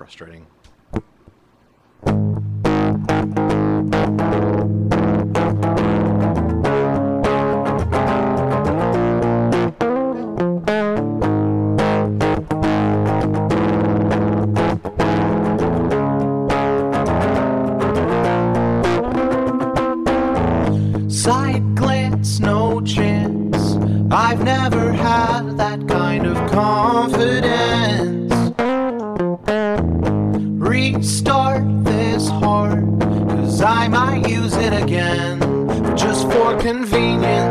frustrating. Side glance, no chance. I've never had that kind of confidence. Restart this heart, cause I might use it again, just for convenience.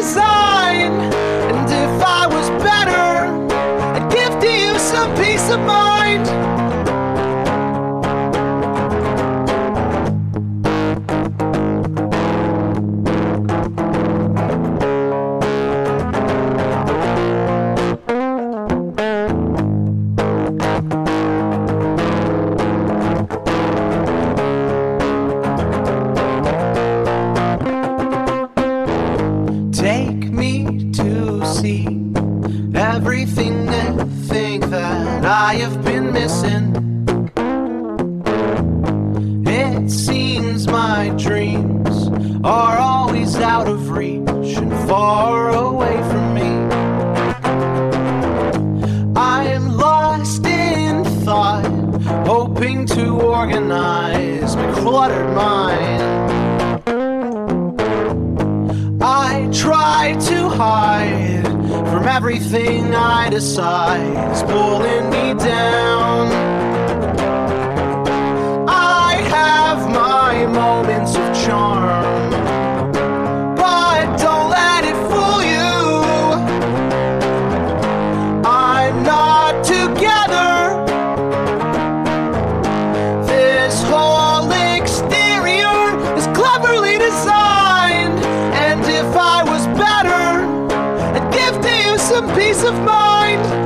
Cleverly. And if I was better, I'd give to you some peace of mind. See everything and think that I have been missing. It seems my dreams are always out of reach and far away from me. I am lost in thought, hoping to organize my cluttered mind. Everything I decide is pulling me down. Some peace of mind.